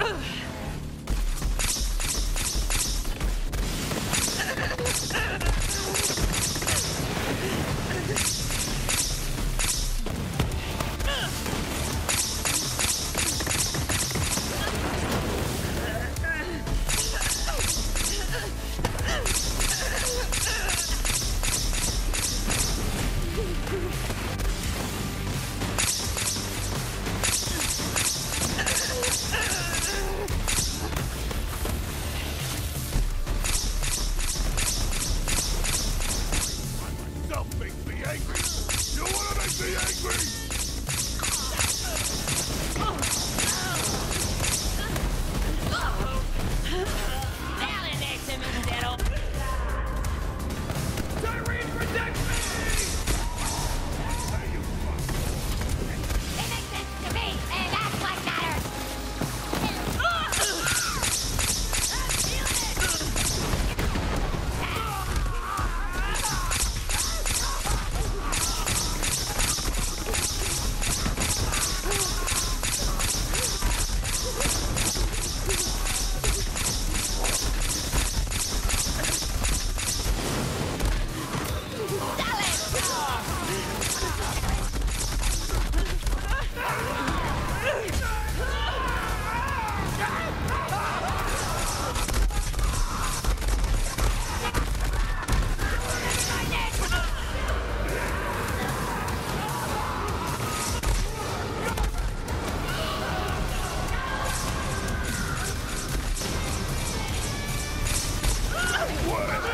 Ugh. That